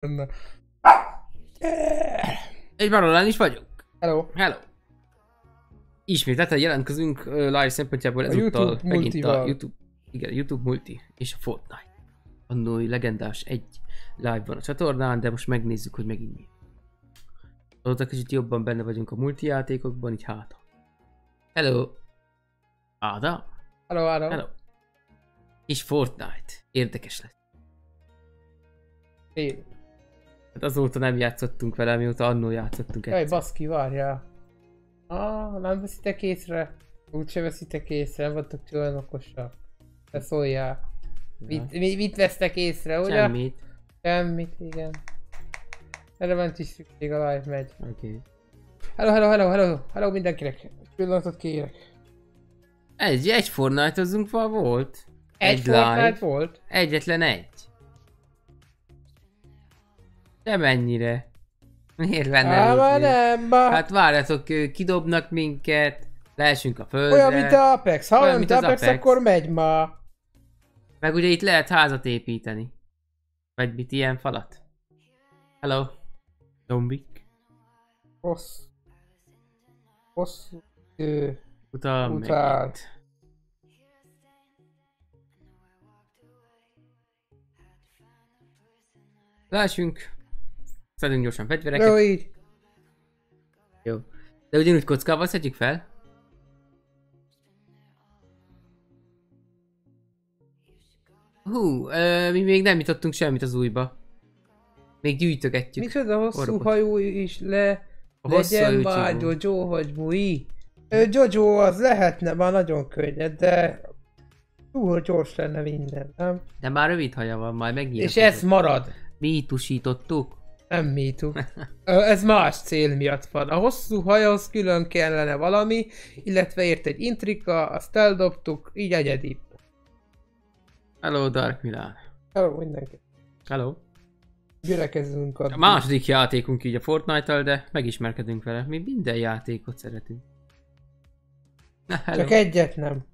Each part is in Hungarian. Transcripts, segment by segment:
benne. Egy barolán is vagyok. Hello. Hello. Ismételten jelentkezünk uh, live szempontjából A ezúttal YouTube megint multival. a YouTube, igen, YouTube multi és a Fortnite. Annói legendás egy live van a csatornán, de most megnézzük, hogy megint mi. Azóta kicsit jobban benne vagyunk a multi játékokban, így hát. Hello. Áda? Hello, Áram. Hello. És Fortnite. Érdekes lesz. Én. Hát azóta nem játszottunk vele, mióta annó játszottunk Jaj, egyszer. baszki, várjál. Ah, nem veszitek észre? Úgyse veszitek észre, nem vagytok olyan okosak. Te szóljál. Mit, mi, mit vesztek észre, ugye? Semmit. Semmit, igen. Erre ment is szükség, a live megy. Oké. Okay. Hello, hello, hello, hello, hello mindenkinek. Egy Pillanatot kérek. Egy, egy Fortnite-ozunk volt. Egy, Egy Fortnite volt? Egyetlen egy. De mennyire? Miért lenne Á, már nem, már. Hát várjatok, kidobnak minket, leesünk a földre. olyan, mint a Apex. Ha Olyan, mint mint az Apex, Apex. akkor megy ma. Meg ugye itt lehet házat építeni. Vagy mit ilyen falat. Hello. Zombik. Hossz. Hosszú idő. Utal Utál. Szedünk gyorsan fegyvereket. Jó, így. Jó. De ugyanúgy kockával szedjük fel? Hú, ö, mi még nem jutottunk semmit az újba. Még gyűjtögetjük. Micsoda hosszú Orrokot. hajú is le... A Legyen már. Jojo vagy Mui. Ö, Jojo az lehetne már nagyon könnyed, de túl gyors lenne minden, nem? De már rövid haja van, majd megnyílt. És ez marad. Mi tusítottuk? Nem. Ö, Ez más cél miatt van. A hosszú hajhoz külön kellene valami, illetve ért egy intrika, azt eldobtuk, így egyedi. Hello Dark Milan. Hello mindenki. Hello. Gyülekezzünk A a... második játékunk így a Fortnite-tal, de megismerkedünk vele. Mi minden játékot szeretünk. Na, hello. Csak egyet nem.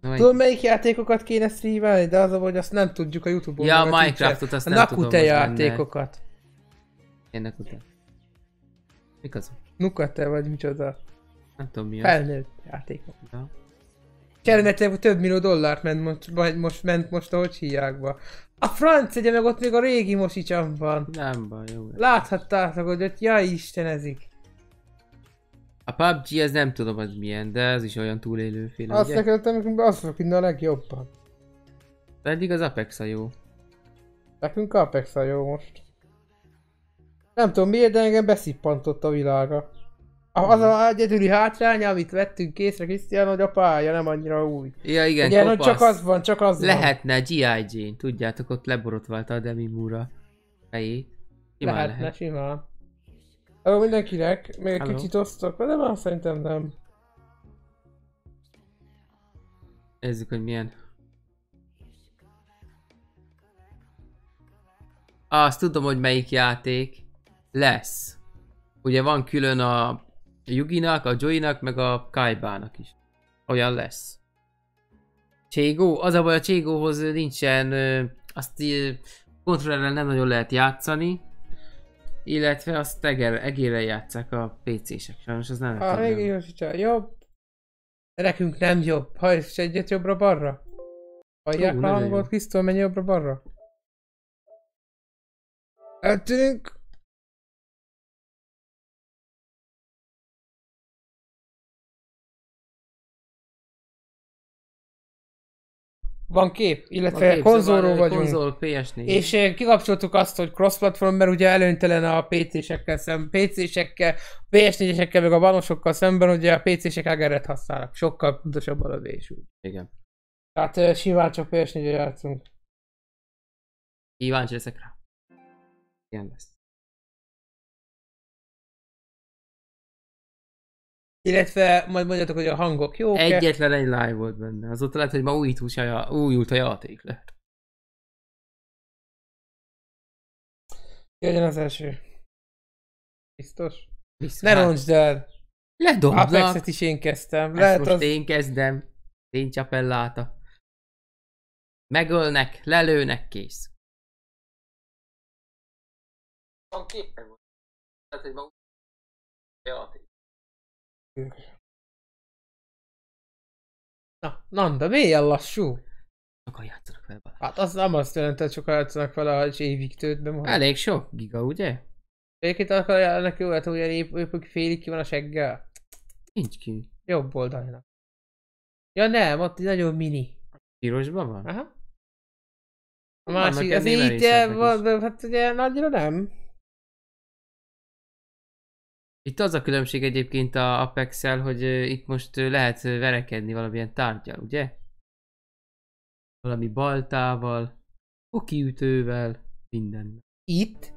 Na, Tudod melyik játékokat kéne streamelni, de az a, hogy azt nem tudjuk a Youtube-on. Ja, a. Minecraftot azt a nem tudom, az játékokat. Ennek után. Mik azok? Nukate vagy micsoda. Nem tudom mi az. Felnőtt játékok. Ja. Kellene több millió dollárt ment most, most ment most, ahogy hívjákba. A franc egye meg ott még a régi mosicsam van. Nem baj, jó. Láthattátok, hogy ott jaj istenezik. A PUBG ez nem tudom az milyen, de ez is olyan túlélőféle, Azt ugye? nekünk azt fogok a legjobban. Eddig az Apex a jó. Nekünk Apex a jó most. Nem tudom miért, de engem beszippantott a világra. Az a egyedüli hátránya, amit vettünk készre, Krisztián, hogy a pálya nem annyira új. Ja igen, Igen, hogy kopasz. csak az van, csak az. Lehetne G.I. Jane, tudjátok, ott leborotválta a Demi Moore a fejét. Simán Lehetne, lehet. simán. Hello mindenkinek, még egy Hello. kicsit osztok, de már szerintem nem. Nézzük, hogy milyen. Azt tudom, hogy melyik játék lesz. Ugye van külön a Yuginak, a Joy-nak, meg a Kaibának is. Olyan lesz. Cségó? Az a baj, a Cségóhoz nincsen, azt kontrollerrel nem nagyon lehet játszani. Illetve azt egér, egérrel játszák a PC-sek, sajnos az nem A lehet. régi Josicsa, jobb. Nekünk nem jobb. Hajts egyet jobbra-balra. Hallják a hangot, jó. Krisztól, menj jobbra-balra. Eltűnünk. Van kép, illetve Oké, konzolról szóval, ö, vagyunk. Konzol, PS4. És kikapcsoltuk azt, hogy cross-platform, mert ugye előnytelen a PC-sekkel szemben, PC-sekkel, PS4-esekkel, meg a vanosokkal szemben, ugye a PC-sek egeret használnak. Sokkal pontosabb a lövés úgy. Igen. Tehát eh, simán csak ps 4 játszunk. Kíváncsi leszek rá. Ilyen lesz. Illetve majd mondjátok, hogy a hangok jók Egyetlen egy live volt benne. Azóta lehet, hogy ma újít, a, újult a játék lehet. Jöjjön az első. Biztos? Visz, Ne roncsd el! Ledobnak. Apexet is én kezdtem. Ezt Lehet most az... én kezdem. Én csapelláta. Megölnek, lelőnek, kész. van képen. Tehát, hogy ma játék. Na, Nanda, milyen lassú? Sokan játszanak vele Balázs. Hát az nem azt jelenti, hogy sokan játszanak vele, hogy évig tölt be most. Elég sok giga, ugye? Egyébként akarja neki olyat, hogy épp, félig ki van a seggel. Nincs ki. Jobb oldalnak. Ja nem, ott nagyon mini. Pirosban van? Aha. A másik, az így, merészebbek van, de hát ugye nagyra nem. Itt az a különbség egyébként a apex hogy itt most lehet verekedni valamilyen tárgyal, ugye? Valami baltával, okiütővel, minden. Itt?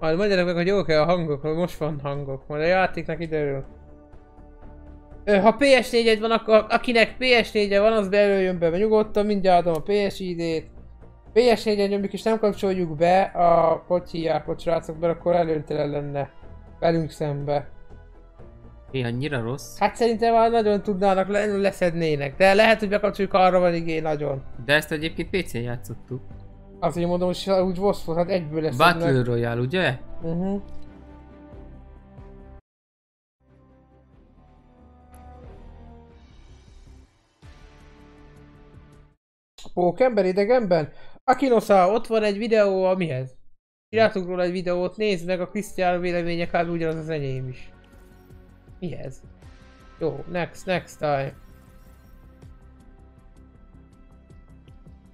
Majd mondjátok meg, hogy jók-e a hangok, hogy most van hangok, majd a játéknak időről. Ha PS4-egy van, akkor akinek PS4-e van, az belőjön be, mert nyugodtan mindjárt adom a PS ID-t. PS4-en nyomjuk és nem kapcsoljuk be a, ott srácok, mert akkor előntelen lenne velünk szembe. Mi annyira rossz? Hát szerintem már nagyon tudnának, le, leszednének, de lehet, hogy bekapcsoljuk arra van igény nagyon. De ezt egyébként PC-n játszottuk. Azért mondom, hogy úgy voszfos, hát egyből lesz. Battle Royale, ugye? Uh-huh. Pókember idegenben? Akinosa, ott van egy videó, amihez? Csináltunk róla egy videót, nézd meg, a Krisztián véleménye kb. ugyanaz az enyém is. Mi ez? Jó, next, next time.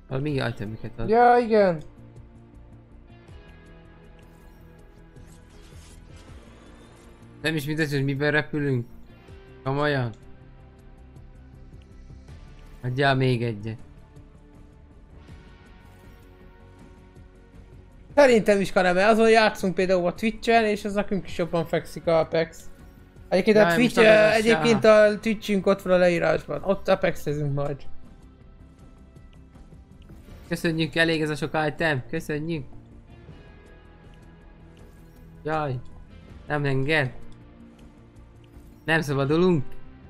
Az mi itemeket ad? Ja, igen. Nem is mindegy, hogy miben repülünk. Komolyan? Adjál még egyet. Szerintem is kaneme, azon játszunk például a Twitch-en, és az nekünk is jobban fekszik a Apex. Egyébként a Twitch, egyébként a Twitchünk ott van a leírásban, ott Apexezünk majd. Köszönjük, elég ez a sok item. Köszönjük. Jaj. Nem enged. Nem szabadulunk.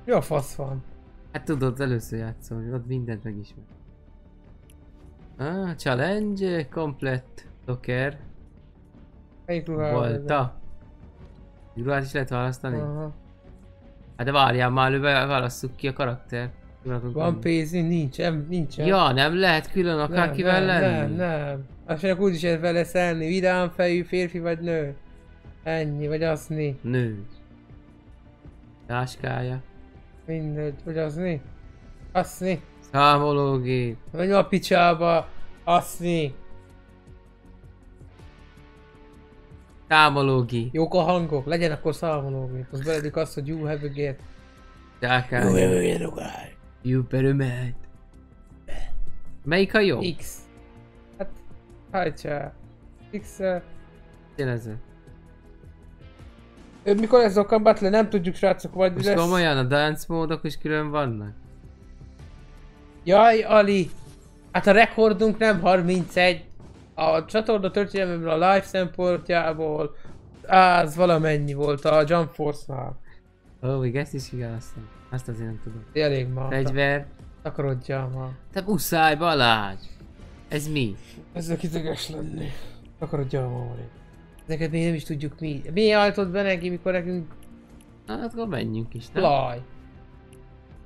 A fasz van? Hát tudod, először játszol, ott mindent megismer. Ah, challenge, komplett, docker, Melyik volta. Ruhát is lehet választani? Aha. Hát de várjál már, előbb válasszuk ki a karakter. Van Van akkor- pénz, nincs, nem, nincsen. Ja, nem lehet külön akárkivel nem, lenni? Nem, nem. Azt mondják úgy is lehet vele szelni, vidám fejű férfi vagy nő. Ennyi, vagy aszni. Nő. Táskája. Mindegy, vagy aszni. Aszni. Számológép. Menj a picsába. Aszni. Számológép. Jók a hangok, legyen akkor számológép. Az beledik azt, hogy you have a get. Táskája. You better mad. Melyik a jó? X. Hát, hajtsá. X. Ö, Mikor lesz a Battle, nem tudjuk srácok, vagy Most lesz... komolyan a dance módok is külön vannak? Jaj, Ali! Hát a rekordunk nem 31. A csatorna történelmeből a live szempontjából az valamennyi volt a Jump Force-nál. Ó, oh, még ezt is igazasztom. Azt azért nem tudom. Elég ma. Fegyver. Takarodjál ma. Te muszáj Balázs! Ez mi? Ezzel ideges lenni. Takarodjál ma, Mari. Neked még nem is tudjuk mi. Mi álltott be neki, mikor nekünk Hát akkor menjünk is, nem? laj.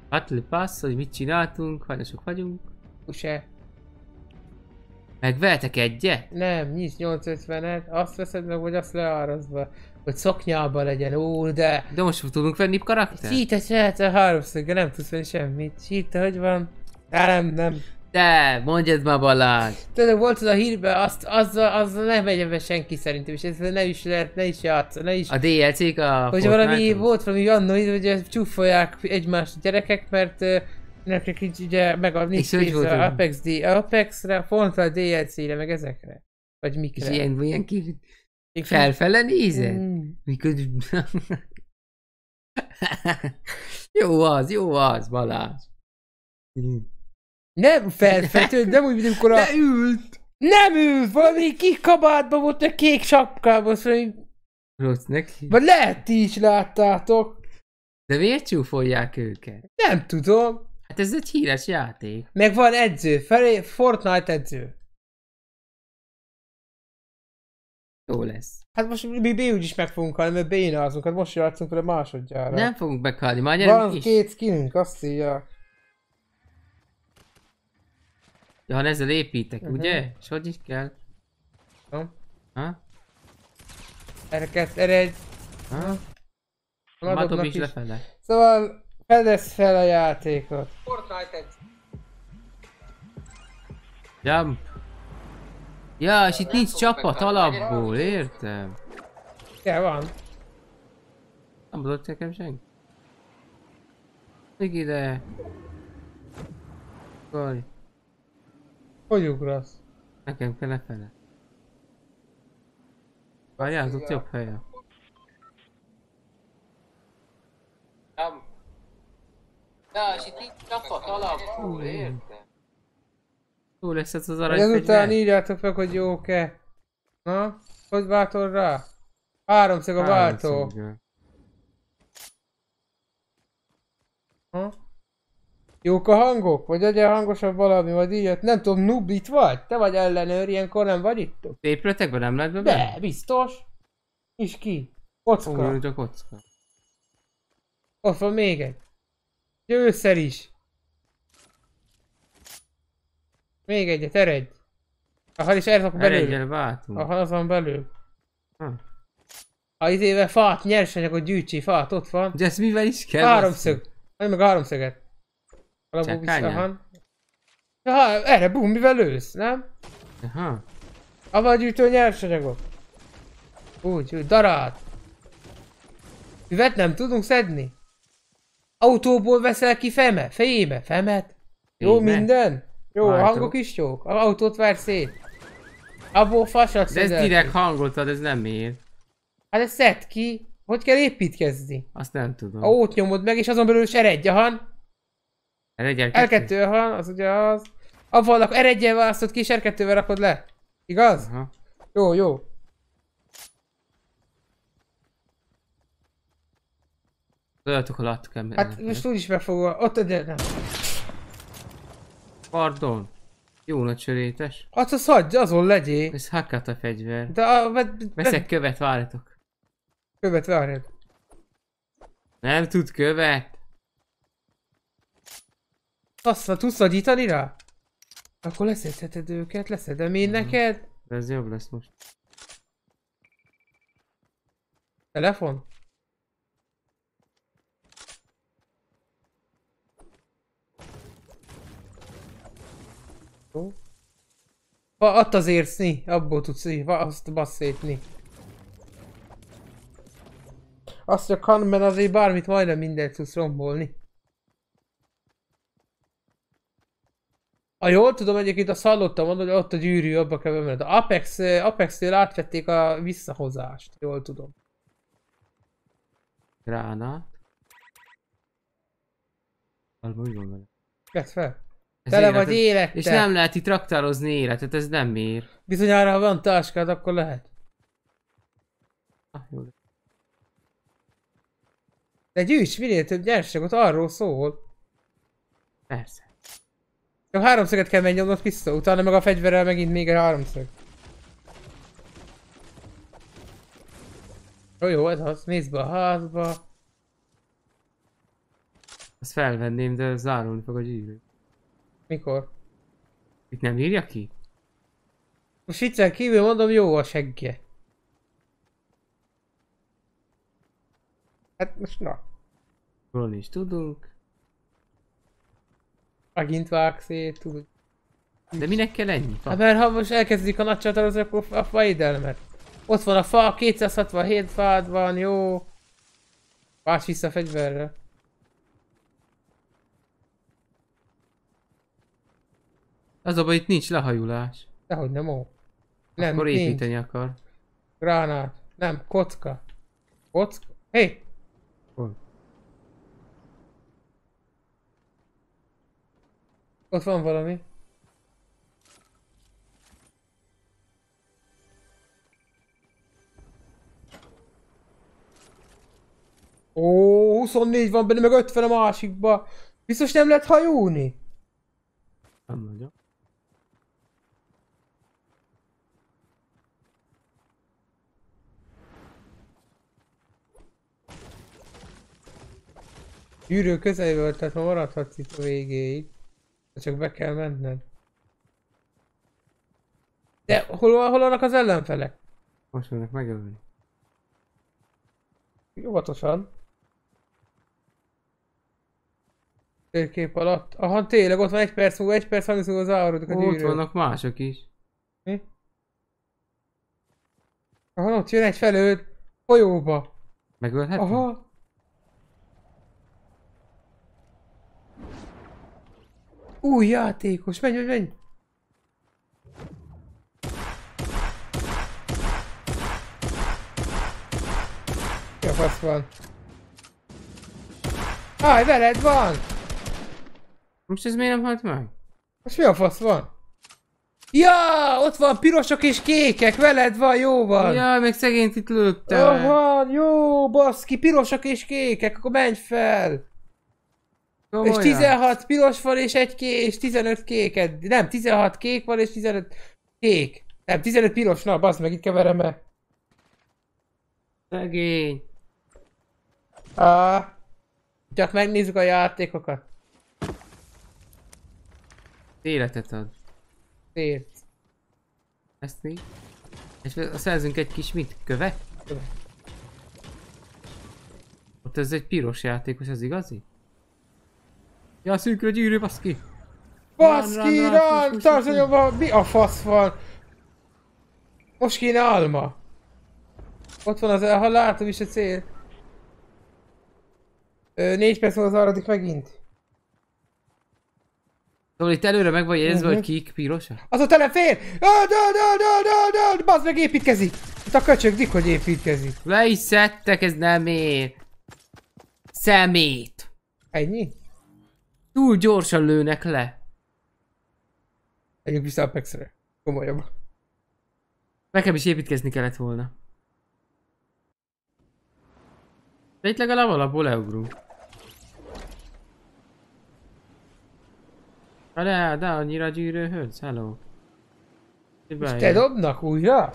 Battle Pass, hogy mit csináltunk, hajnosok vagyunk. Se. Megvehetek egyet? Nem, nyis 850-et, azt veszed meg, vagy azt leárazva. Hogy szoknyában legyen, ó, de... De most tudunk venni karakter? Szíte se, a háromszöggel nem tudsz venni semmit. Sírta, hogy van? Á, nem, nem. Te, mondjad már Balázs! Tudod, volt az a hírben, azt, azzal, azzal nem megyen be senki szerintem, és ezzel ne is lehet, ne is játsz, ne is... A DLC-k a Hogy valami, volt valami annó, hogy csúfolják egymást a gyerekek, mert nekik így ugye meg a És a hogy- Apex, D, Apexre, Fortnite DLC-re, meg ezekre. Vagy És mikre. ilyen, ilyen ki... Felfele nézed? Mm. Mikor... jó az, jó az, Balázs. Nem felfető, nem úgy, mint amikor a... De ült! Nem ült! Valami kis kabátban volt a kék sapkában, szóval így- Rossz neki. Vagy lehet ti is láttátok. De miért csúfolják őket? Nem tudom. Hát ez egy híres játék. Meg van edző, felé, Fortnite edző. Jó lesz. Hát most mi B is meg fogunk halni, mert bénázunk, hát most játszunk vele másodjára. Nem fogunk meghalni, már gyerünk Van is. két skinünk, azt írja. Ja, ha ezzel építek, Mhm. ugye? És hogy is kell? Nem? Ha? Erre kett, erre egy... Ha? Dobnak is is. lefele. Szóval fedez fel a játékot. Jump. Ja, és itt nincs csapat alapból, értem. Ja, van. Nem mondott nekem senki. Még ide. Vaj, Hogy ugrasz? nekem kell lefele. Várjál, ott jobb helye. Ja, és itt nincs csapat alapból, értem. Jó lesz ez az Vagy ezután aranyfegyver. írjátok meg, hogy jók-e. Na? Hogy váltol rá? Háromszög a váltó. Ha? Jók a hangok? Vagy legyen hangosabb valami, vagy így. Nem tudom, noob itt vagy? Te vagy ellenőr, ilyenkor nem vagy itt? Épületekben nem lehet be De, biztos. És ki? Kocka. Ó, csak kocka. Ott van még egy. Győszer is. Még egyet, eredj. Aha, és ez akkor belül. Eredjel váltunk. Aha, az van belül. Ha izével fát, nyersanyagot gyűjtsi, fát, ott van. De ezt mivel is kell? Háromszög. Adj meg a háromszöget. Csákányán? aha. Erre bum, mivel lősz, nem? Aha. Abba gyűjtő nyersanyagot. Úgy, úgy, darát. Üvet nem tudunk szedni. Autóból veszel ki feme, fejéme, femet. Jó Féme? minden? Jó, a Váltó. hangok is jók. A autót ver szét. Abból fasat De ez direkt hangot ad, ez nem ér. Hát ezt szed ki. Hogy kell építkezni? Azt nem tudom. A ót nyomod meg, és azon belül is eredj, ahan. Eredjel R2, ahan, az ugye az. Avval akkor eredjel választod ki, és R2-vel rakod le. Igaz? Aha. Jó, jó. Olyat alatt kell Hát menni. most úgyis meg fogom. Ott de nem. Pardon. Jó nagy sörétes. Hát az hagyj, azon legyél. Ez hakat a fegyver. De a... Ved, Veszek követ, várjatok. Követ várjad. Nem tud követ. Azt tudsz nagyítani rá? Akkor leszedheted őket, leszedem én neked. De ez jobb lesz most. Telefon? Jó. Va, Ott az érzni, abból tudsz így, va- azt basszétni. Azt a kanben azért bármit majdnem mindent tudsz rombolni. Ha jól tudom, egyébként azt hallottam mondani, hogy ott a gyűrű, abba kell bemenned. A Apex, eh, Apex-nél átvették a visszahozást, jól tudom. Gránát. Alba úgy van vele. Vedd fel. Ez Tele életed- vagy élettel. És nem lehet itt raktározni életet, ez nem ér. Bizonyára, ha van táskád, akkor lehet. Ah, jó. De gyűjts minél több nyersanyagot, arról szól. Persze. Csak háromszöget kell megnyomnod vissza, utána meg a fegyverrel megint még egy háromszög. Jó, jó, ez az. Nézd be a házba. Azt felvenném, de zárulni fog a gyűrű. Mikor? Itt nem írja ki? Most viccen kívül mondom, jó a seggje. Hát most na. Róla is tudunk. Megint vág szét, tudod. De minek kell ennyi? Hát mert ha most elkezdik a nagy csatározók, akkor a faidelmet. Ott van a fa, 267 fád van, jó. Vás vissza a fegyverre. Az a baj, itt nincs lehajulás. Dehogy nem, ó. Nem, Akkor nincs. építeni akar. Gránát. Nem, kocka. Kocka? Hé! Hey! Hol? Ott van valami. Ó, 24 van benne, meg 50 a másikba. Biztos nem lehet hajulni? Nem nagyon. Gyűrű közelről, tehát ma maradhatsz itt a végéig. Csak be kell menned. De hol, hol vannak az ellenfelek? Most mennek megölni. Óvatosan. Térkép alatt. Aha, tényleg ott van egy perc múlva, egy perc 30 múlva záródik a Ott gyűrű. vannak mások is. Mi? Aha, ott jön egy felőd. Folyóba. Megölhetünk? Aha. Új játékos, menj, menj, menj! Mi a fasz van? Állj, veled van! Most ez miért nem halt meg? Most mi a fasz van? Ja, ott van pirosok és kékek, veled van, jó van! Jaj, meg szegényt itt lőtte. Aha, jó, baszki, pirosok és kékek, akkor menj fel! És Komolyan? 16 piros van és egy kék, és 15 kék. Nem, 16 kék van és 15 kék. Nem, 15 piros, na bazd meg, itt keverem el. Szegény. Ah, csak megnézzük a játékokat. Életet ad. Szép. Ezt mi? És szerzünk egy kis mit? Követ? Követ. Ott ez egy piros játékos, az igazi? Ja, szűkre gyűrű, baszki! Baszki, run, run, rán, push, push, tarts push. anyomba, mi a fasz van? Most kéne alma. Ott van az, ha látom is a cél. Ö, négy perc múlva zárodik megint. Szóval itt előre meg vagy jegyezve, Mhm. hogy kik pirosa? Az a telefér! Bazd meg építkezik! Itt a köcsög dik, hogy építkezik. Le is szedtek, ez nem ér. Szemét. Ennyi? Túl gyorsan lőnek le. Menjünk vissza a Pexre. Komolyabb. Nekem is építkezni kellett volna. De itt legalább alapból leugrunk. De, de annyira gyűrőhöz, hello. És te dobnak újra?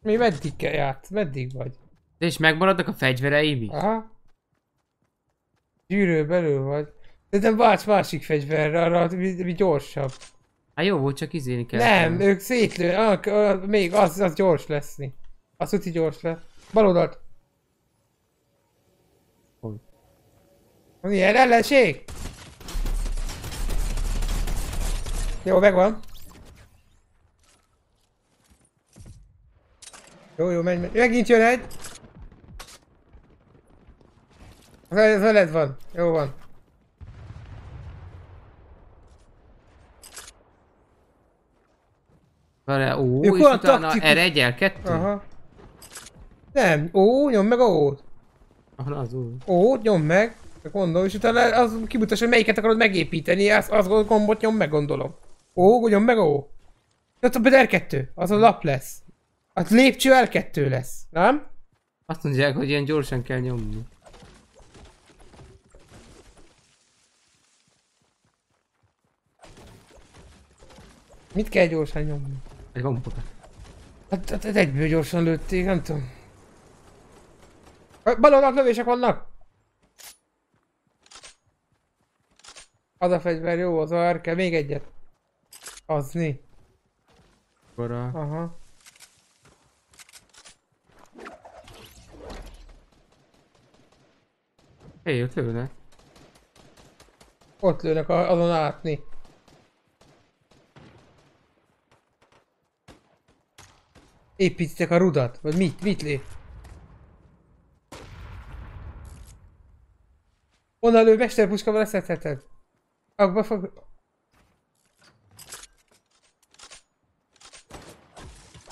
Mi meddig kell játsz? Meddig vagy? De és megmaradnak a fegyvereim is? Aha. Gyűrő belül vagy. De nem válts másik fegyverre, arra mi, mi gyorsabb. Hát jó volt, csak izéni kell. Nem, ők szétlő, ah, ah, még az, az gyors leszni. Az uti gyors lesz. Bal oldalt. Hol? Milyen ellenség? Jó, megvan. Jó, jó, menj, menj. Megint jön egy. Az veled van. Jó van. Várjál, ó, Ők és utána taktikus- erre egyel kettő? Aha. Nem, ó, nyom meg a ó-t. Aha, az új. Ó, nyom meg. Mondom, és utána az kimutassa, hogy melyiket akarod megépíteni, azt az gombot nyom meg, gondolom. Ó, nyom meg a ó. Tehát a R2, az a lap lesz. Az lépcső L2 lesz, nem? Azt mondják, hogy ilyen gyorsan kell nyomni. Mit kell gyorsan nyomni? Egy gombokat. Hát, hát egyből gyorsan lőtték, nem tudom. Ö, Bal oldalt lövések vannak! Az a fegyver jó, az a kell még egyet. Az mi? Akkor a... Aha. Hé, ott lőnek. Ott lőnek a- azon átni. Építitek a rudat? Vagy mit? Mit lép? Onnan lő mesterpuskával leszedheted. Abba fog...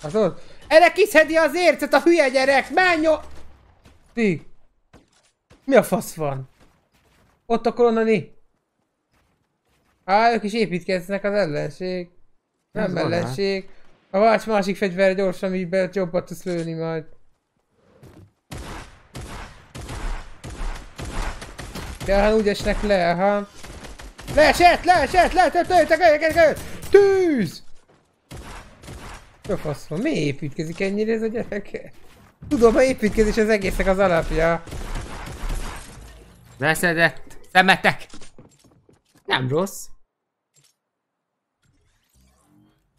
Az ott. Erre kiszedi az ércet a hülye gyerek! Menj o... Mi? Mi a fasz van? Ott akkor onnan Á, ők is építkeznek az ellenség. Nem Ez van, A válts másik fegyverre gyorsan, be jobbat tudsz lőni majd. Ja, hát úgy esnek le, ha. Leesett, leesett, leesett, leesett, leesett, leesett, Tűz! Jó fasz van, mi építkezik ennyire ez a gyerek? Tudom, ha építkezés az egésznek az alapja. Leszedett. Szemetek! Nem rossz.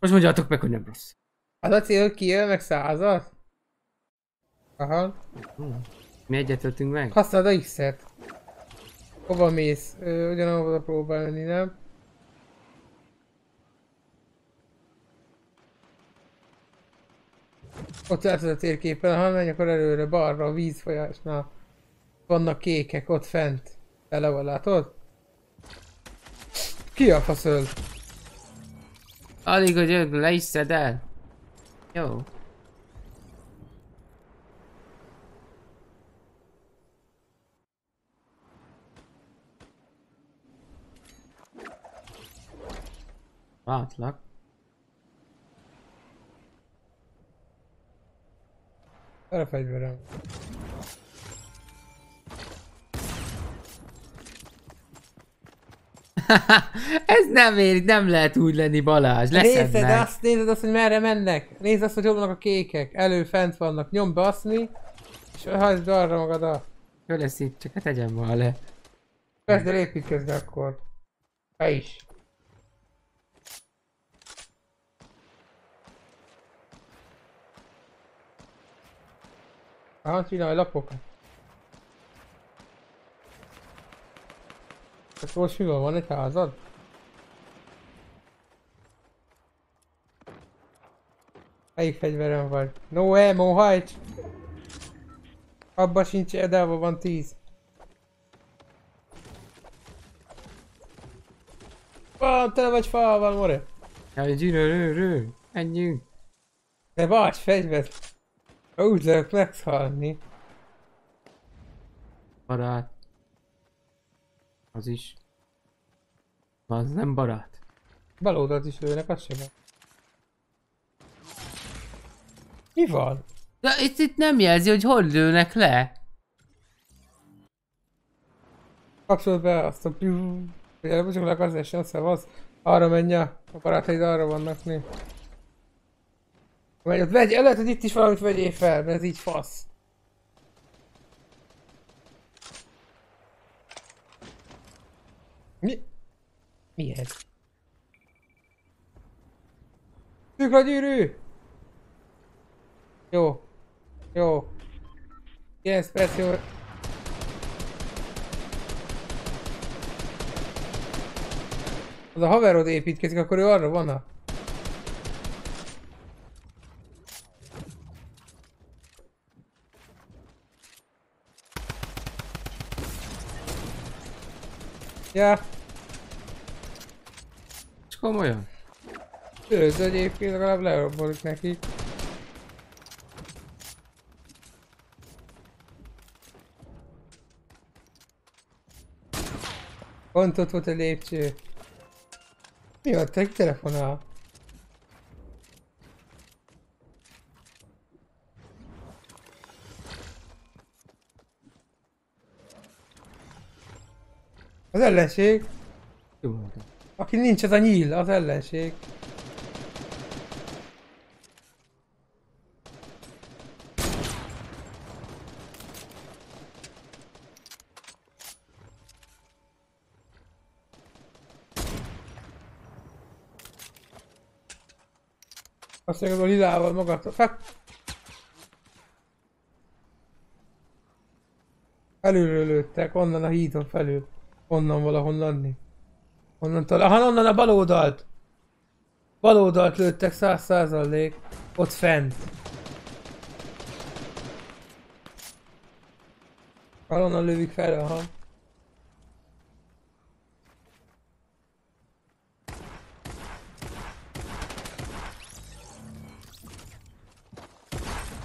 Most mondjátok meg, hogy nem rossz. Az a cél, kijön meg százat? Aha. Mi egyet töltünk meg? Használd a X-et. Hova mész? Ö, Ugyanahova próbálni, nem? Ott látod a térképen, ha menj akkor előre, balra, a vízfolyásnál. Vannak kékek ott fent. Tele van, látod? Ki a faszöl? Alig, hogy le is szed el. Jó. Látlak. Erre fegyverem. Ez nem ér, nem lehet úgy lenni Balázs, leszednek. azt, nézed azt, hogy merre mennek. Nézd azt, hogy vannak a kékek. Elő, fent vannak. Nyom be aszni. És hagyd arra magadat. Jó lesz itt, csak hát tegyen ma le. Kezd el építkezni akkor. Te is. Aha, csinálj lapokat. Ez most mi van? Van egy házad? Melyik fegyverem vagy? No ammo, hajts! Abba sincs edelva van 10. Van, tele vagy falval, more. Jaj, rő, menjünk. De vas, fegyvert. Úgy lehet meghalni. Barát. Az is. Az nem barát. Bal oldalt is lőnek, az sem van. Mi van? De itt, itt nem jelzi, hogy hol lőnek le. Kapcsolod be azt a piu. Hogy elbocsolak az essen, szevasz. Arra menj a barátaid arra vannak né. Menj ott, vegy, lehet, hogy itt is valamit vegyél fel, mert ez így fasz. Mi? Mi ez? Szűk a gyűrű! Jó. Jó. 9 perc, jó. Az a haverod építkezik, akkor ő arra van a... És komolyan. őző egyébként legalább lerobbolik neki. Pont ott volt a lépcső. Mi van, te telefonál? Az ellenség. Jó. Aki nincs, az a nyíl, az ellenség. Azt mondja, a lilával magad. Hát... Felülről lőttek, onnan a hídon felül. Onnan valahonnan. Onnan talán, aha, onnan a bal oldalt. Bal oldalt lőttek száz százalék. Ott fent. Valonnan lövik fel, aha.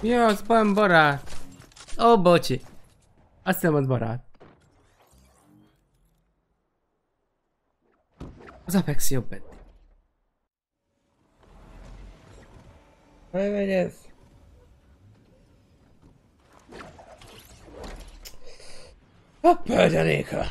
Mi az, van barát? Ó, bocsi. Azt hiszem, az barát. Az Apex jobb eddig. Nem megy ez. Hoppá, Janéka!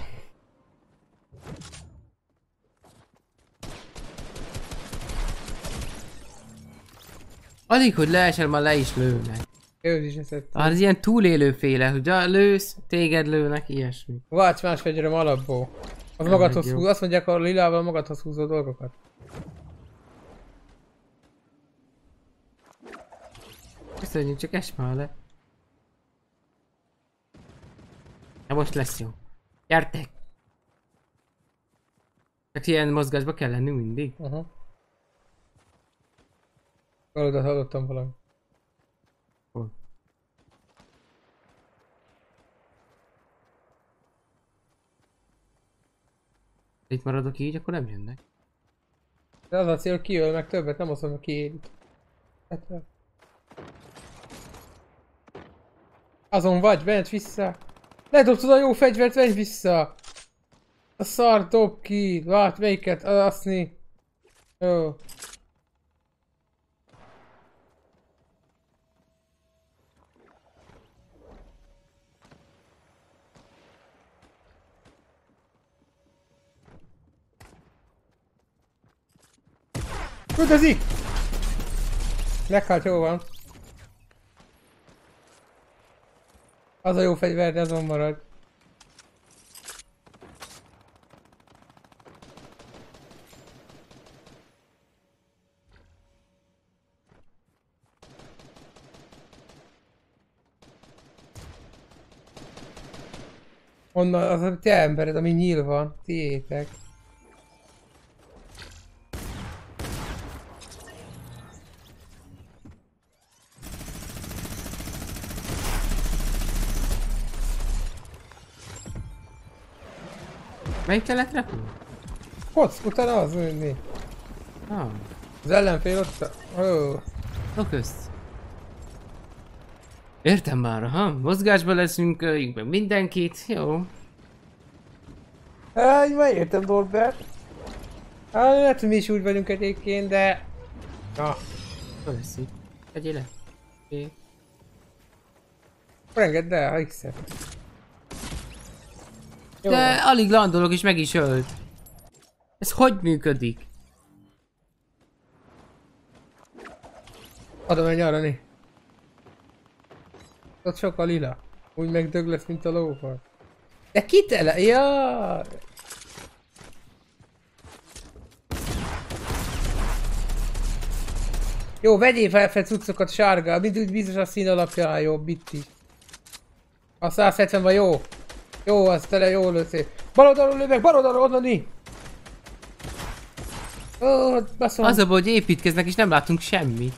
Alig, hogy leesel, már le is lőnek. Őt is eszettünk. Az ilyen túlélőféle, hogy a lősz, téged lőnek, ilyesmi. Válts más fegyverem alapból. Az magadhoz húz, azt mondják a lilával magadhoz húzó dolgokat. Köszönjük, csak es már le. Na most lesz jó. Gyertek! Csak ilyen mozgásba kell lennünk mindig. Aha. Valahogy hallottam valami. Itt maradok így, akkor nem jönnek. De az a cél, hogy kiöl meg többet, nem azt mondom, ki hát. Azon vagy, vedd vissza! Ledobtad a jó fegyvert, vedd vissza! A szar dob ki! Lát melyiket, aszni! Jó. Üldözik! Meghalt, jó van. Az a jó fegyver, de azon marad. Onnan az a te embered, ami nyíl van, tiétek. Melyik kellett repül? Kock, utána az mi? Ah, Az ellenfél ott... Ó. no. Értem már, ha? Mozgásba leszünk, öljünk meg mindenkit, jó. Hát, már értem Norbert. Hát, lehet, mi is úgy vagyunk egyébként, de... Na, lesz itt? Tegyél le. Oké. akkor engedd el, Jó, De alig landolok és meg is ölt. Ez hogy működik? adom egy arani. Ott sok a lila. Úgy megdög lesz, mint a lófal. De kitele? Ja. Jó, vegyél fel, fel cuccokat sárga, mind úgy biztos a szín alapján jobb itt is. A 170 van jó. Jó, az tele jó lőszél. Bal oldalról lő meg, bal oldalról, onnan ni. Ó, baszom. Az a baj, hogy építkeznek és nem látunk semmit.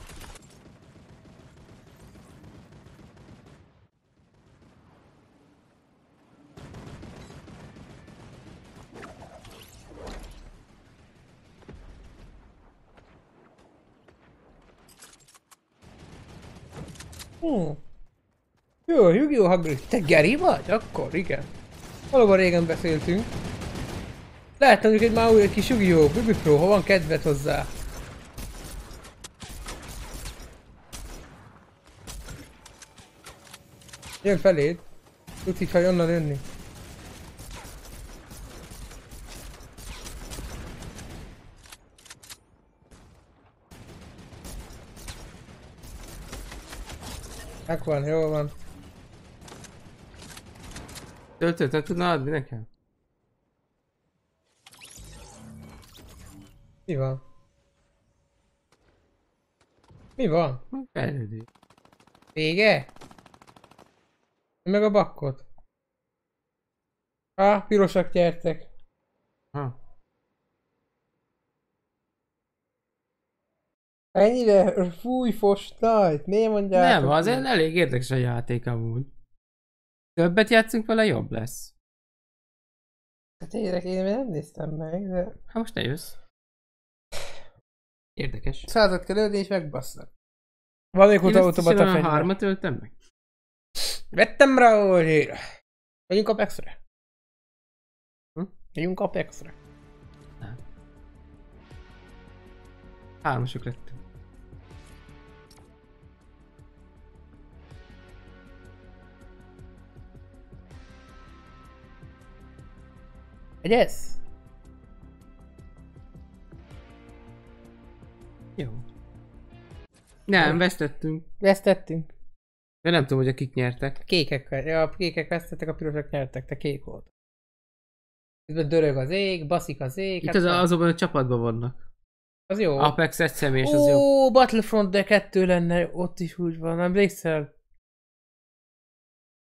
Jó, Yu-Gi-Oh! Hagrid. Te Geri vagy? Akkor igen. Valóban régen beszéltünk. Lehet mondjuk egy már egy kis Yu-Gi-Oh! Bibi Pro, ha van kedved hozzá. Jön feléd. Tudsz így, hogy onnan jönni. Megvan, jó van. Töltőt nem tudna adni nekem? Mi van? Mi van? Fejlődés. Vége? Meg a bakkot. Á, pirosak gyertek. Ha. Ennyire fúj Fortnite? Miért mondják? Nem, azért elég érdekes a játék amúgy. Többet játszunk vele, jobb lesz. Hát tényleg én még nem néztem meg, de... Hát most te jössz. Érdekes. Százat kell lőni és megbassznak. Valamelyik Én óta automata fegyver. hármat öltem meg. Vettem rá óvére. Megyünk Apexre. Hm? Megyünk Apexre. Hármasok lettünk. Egyesz? Jó. Nem, vesztettünk. Vesztettünk. De nem tudom, hogy akik nyertek. A kékek, ja, a kékek vesztettek, a pirosok nyertek, te kék volt. Közben dörög az ég, baszik az ég. Itt hát az, van. azokban a csapatban vannak. az jó. Apex egy személyes, az jó. Ó, Battlefront, de kettő lenne, ott is úgy van, nem emlékszel?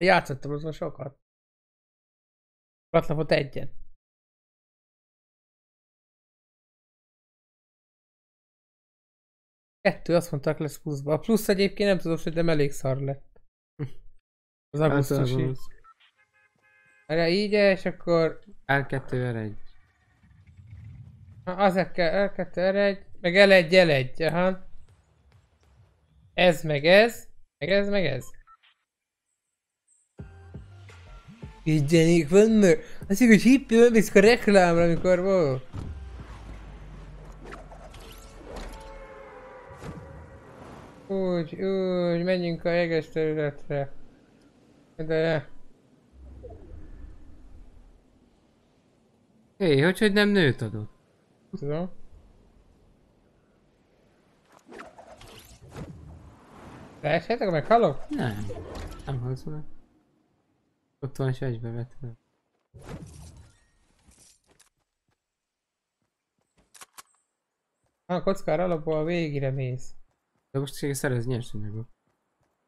Játszottam azon sokat. Battlefront egyen. Kettő, azt mondták lesz pluszba. A plusz egyébként nem tudom, hogy de elég szar lett. Az augusztusi. Általában az Erre így, és akkor L2 R1. Ha, Az a kell, L2, R1, meg L1, L1, aha. Ez meg ez, meg ez meg ez. Figyeljenek, vannak! Azt mondjuk, hogy hippi, emlékszik a reklámra, amikor volt. Úgy, úgy, menjünk a jeges területre. De... Hé, hogy, hogy nem nőt adott? Tudom. Leeshetek, meghalok? Nem. Nem halsz meg. Ott van és egybevetve. A kockára alapból a végére mész. De most csak szerez nyersanyagot.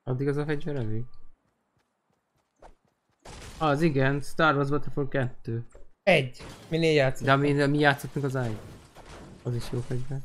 Addig az a fegyver elég. Az igen, Star Wars Battlefront 2. Egy. Minél játszol? De mi, mi játszottunk az ágy. Az is jó fegyver.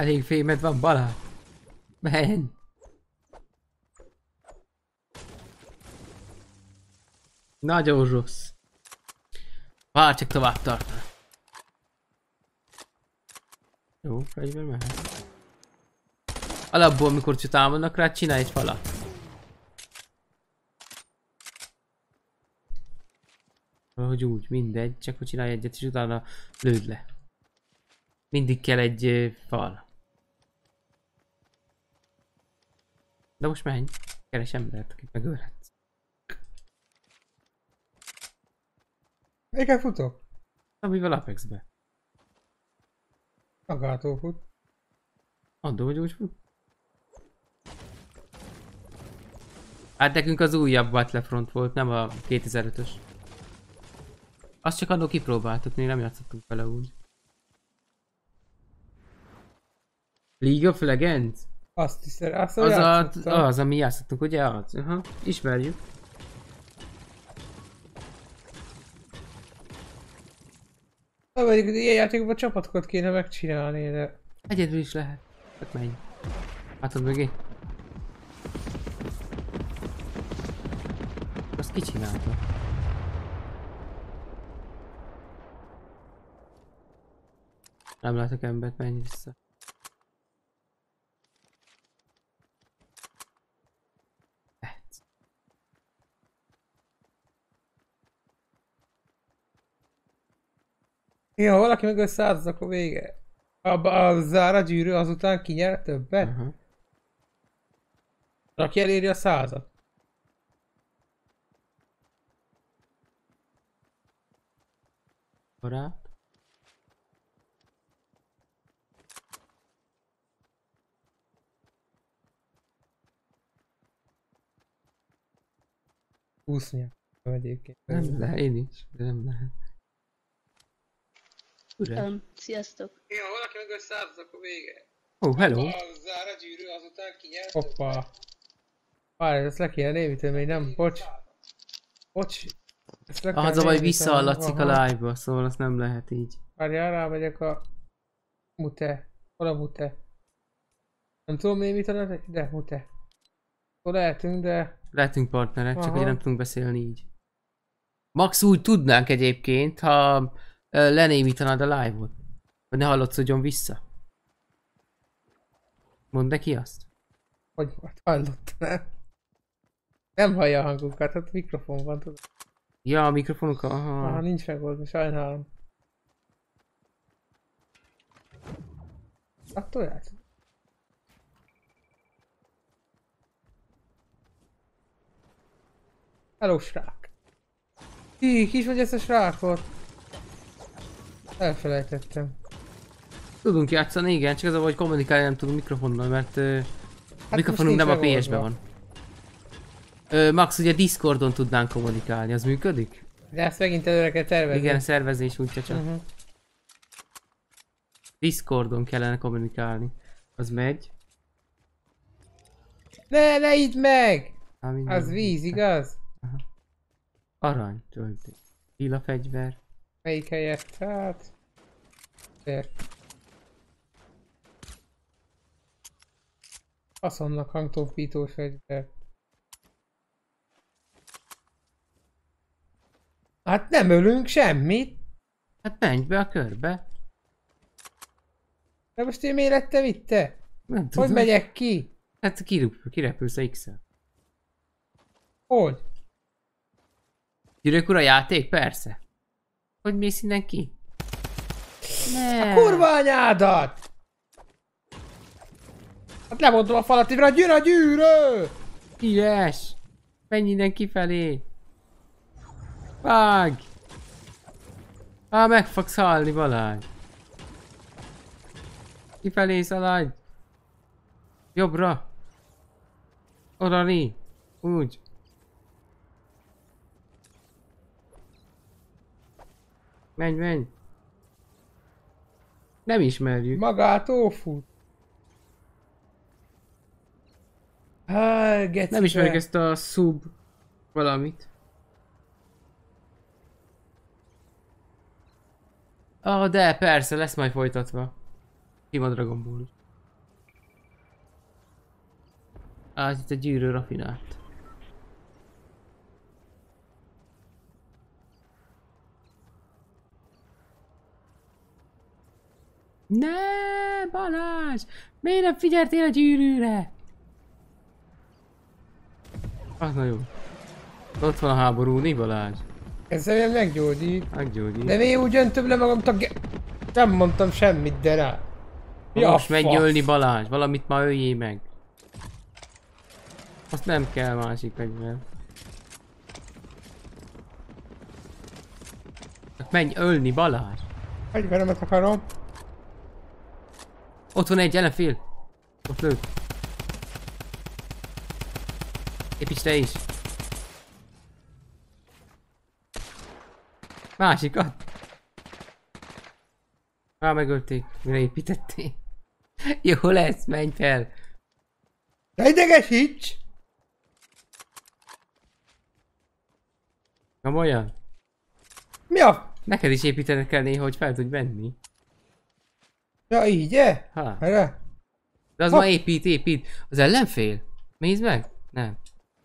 Elég fémed van Balá. Menj! Nagyon rossz. Várj, csak tovább tartana. Jó, fegyver mehet. Alapból, mikor csak támadnak rá, csinálj egy falat. Valahogy úgy, mindegy, csak hogy csinálj egyet, és utána lőd le. Mindig kell egy ö, fal. De most menj. Keres embert, akit megölhetsz. Miket futok? Amivel Apexbe. Magától fut. Mondom, hogy úgy fut. Hát nekünk az újabb Battlefront volt, nem a 2005-ös. Azt csak annól kipróbáltuk, még nem játszottunk vele úgy. League of Legends? Azt is szer, azt Az, a, az, ami játszottunk, ugye? Az. Aha, ismerjük. Ha pedig ilyen játékokban csapatokat kéne megcsinálni, de... Egyedül is lehet. Hát menj. Hátad mögé. Azt ki csinálta? Nem látok embert, menj vissza. Lehet. Ja, ha valaki meg összeállt, akkor vége. A, a zára gyűrű azután kinyer többet? Aha. Aki eléri a százat. Barát. Úsznia. Egyébként. Nem lehet, én is, de nem lehet. Um, sziasztok. Ja, ha valaki meg összeállt, akkor vége. Ó, oh, hello! A zára gyűrű azután kinyer Hoppa. Várj, ezt le kéne némíteni, még nem, bocs. Bocs. Ezt le Ah, kell az a baj visszahallatszik a live-ba, szóval azt nem lehet így. Várjál, rámegyek a... Mute. Hol a mute? Nem tudom némítani, de mute. Hol lehetünk, de... Lehetünk partnerek, csak Aha. hogy nem tudunk beszélni így. Max úgy tudnánk egyébként, ha lenémítanád a live-ot. Hogy ne hallatszódjon vissza. Mondd neki azt. Hogy hát hallott, nem? Hallja a hangunkat, hát mikrofon van, tudod. Ja, a mikrofonok, aha. Ah, nincs megoldva, sajnálom. Attól játsz. Hello, srák. Hi, kis vagy ezt a srákot? Elfelejtettem. Tudunk játszani, igen, csak az a hogy kommunikálni nem tudunk mikrofonnal, mert uh, a Hát mikrofonunk nem a PS-ben van. Ö, Max, ugye Discordon tudnánk kommunikálni, az működik? De ezt megint előre kell tervezni. Igen, szervezés útja csak. Uh-huh. Discordon kellene kommunikálni. Az megy. Ne, ne idd meg! Az víz, igaz? Arany, töltés. Lila fegyver. Melyik helyett? Hát... Ért. Faszomnak hangtópítós fegyver. Hát nem ölünk semmit. Hát menj be a körbe. De most én miért lettem itt te? Nem Hogy tudom. megyek ki? Hát kirep, kirepülsz a x -el. Hogy? Gyűrűk ura játék? Persze. Hogy mész innen ki? Ne. Kurva anyádat! Hát lemondom a falat, hogy jön a gyűrű! Ügyes! Menj innen kifelé! Vágj! Á, meg fogsz halni, Balázs! Kifelé szaladj! Jobbra! Oda né! Úgy! Menj, menj! Nem ismerjük. Magától fut. Há, geci. Nem ismerjük ezt a sub valamit. Ah, de persze, lesz majd folytatva. Sima Dragon Ball. Ah, itt a gyűrű rafinált. Ne, Balázs! Miért nem figyeltél a gyűrűre? Az na jó. Ott van a háború, mi Balázs? Ezzel ilyen meggyógyít. Meggyógyít. De miért úgy öntöm le magam a. Nem mondtam semmit, de rá. Mi Most menj fasz? ölni Balázs, valamit ma öljé meg. Azt nem kell másik fegyver. Csak menj ölni Balázs. Fegyveremet akarom. Ott van egy ellenfél. Ott lőtt. Építs te is. Másikat. Már megölték, mire építették. Jó lesz, menj fel. Ne idegesíts! Komolyan? Mi a... Neked is építened kell néha, hogy fel tudj venni. Ja, így, e? Ha. Erre? De az Ha. ma épít, épít. Az ellenfél? Nézd meg? Nem.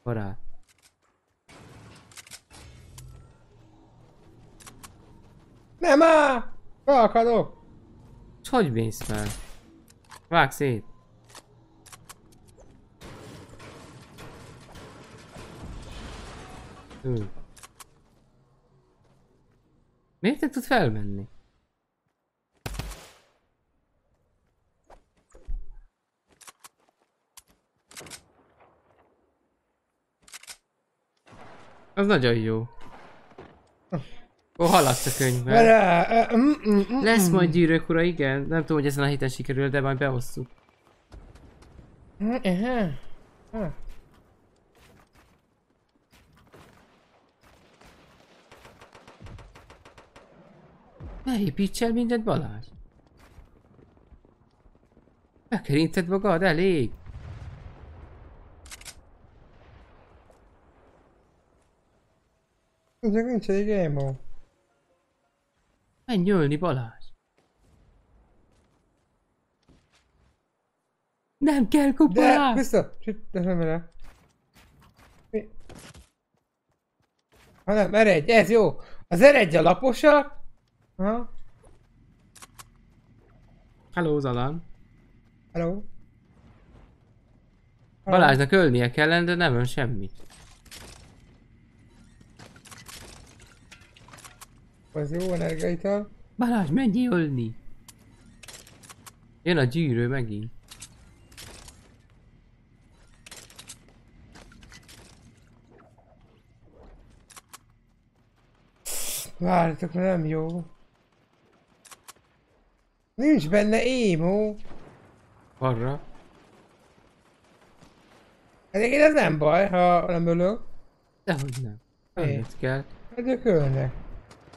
Barát. Nem á! Beakadok! És hogy mész fel? Vág szét. Ül. Miért nem tud felmenni? Az nagyon jó. Ó, haladsz a könyvben. Mm, mm, mm, Lesz majd gyűrűk ura, igen. Nem tudom, hogy ezen a héten sikerül, de majd beosszuk. Ah. Ne építs el mindent, Balázs. Megkerinted magad, elég. Ezek nincs egy game Menj ölni, Balázs. Nem kell De, kupolás! vissza! Süt, de nem erre. Mi? Ha nem, eredj, ez jó! Az eredj a laposak! Ha? Hello, Zalán. Hello? Balázsnak ölnie kellene, de nem ön semmit. Az jó energiaital. Balázs, menjél ölni! Jön a gyűrő megint. Várjatok, mert nem jó. Nincs benne émó. Arra. Egyébként ez nem baj, ha nem ölök. Dehogy nem. Ölnöd kell. Ezek ölnek.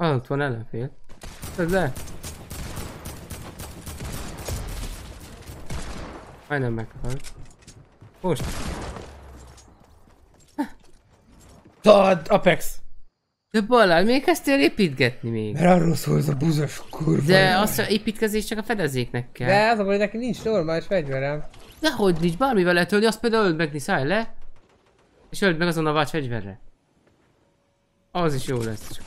Ah, ott van ellenfél. Tedd le! Majdnem meghalt. Most! Tad, Apex! De Balázs, miért kezdtél építgetni még? Mert arról szól ez a buzos kurva. De azt a építkezés csak a fedezéknek kell. De az a baj, neki nincs normális fegyverem. Dehogy nincs, bármivel lehet ölni, azt például öld meg, szállj le. És öld meg azon a vágy fegyverre. Az is jó lesz. Csak.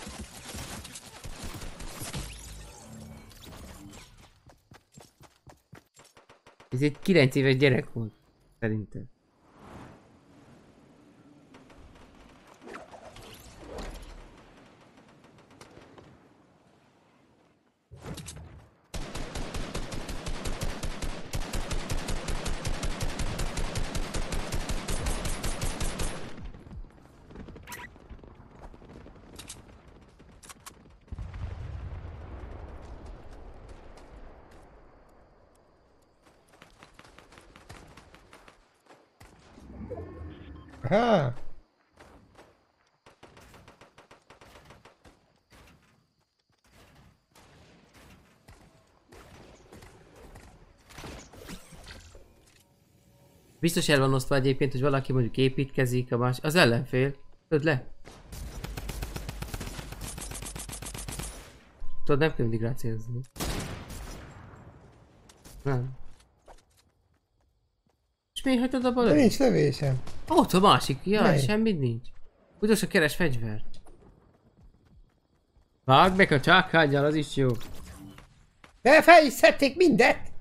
Ez egy 9 éves gyerek volt. Szerintem. Ha. Biztos el van osztva egyébként, hogy valaki mondjuk építkezik, a más... Az ellenfél. Öld le. Tudod, nem kell mindig rácélozni. Nem. És miért hagytad abba De lőni? nincs lövésem. Ott a másik, ja, Mely? semmit nincs. Utolsó keres fegyvert. Vágd meg a csákányjal, az is jó. De fel is szedték mindet!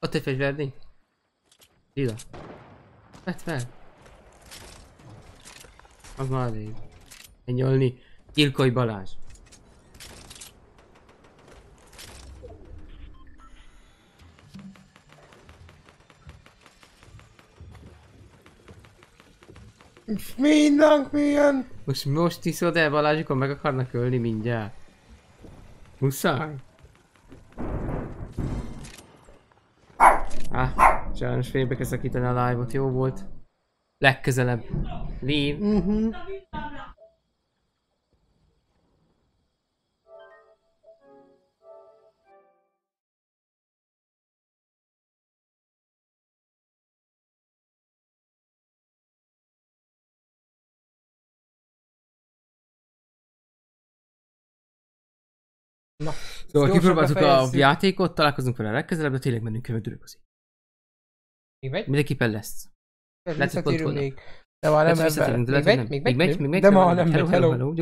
Ott egy fegyver nincs. Lila. Vedd fel. Az már elég. Nyolni. Gyilkolj Balázs. Mindánk milyen? Most, most iszod el Balázsikon meg akarnak ölni mindjárt. Muszáj. Ah, sajnos félbe kell szakítani a live-ot, jó volt. Legközelebb. Leave. Mhm. Na, Szóval kipróbáltuk a befejezzük. játékot, találkozunk vele legközelebb, de tényleg mennünk kell megdörögozni. még megy? Mindenképpen lesz. Lehet, hogy pont. De már nem ebben. Még megy? Még megy? Még megy. De ma nem megy, hello.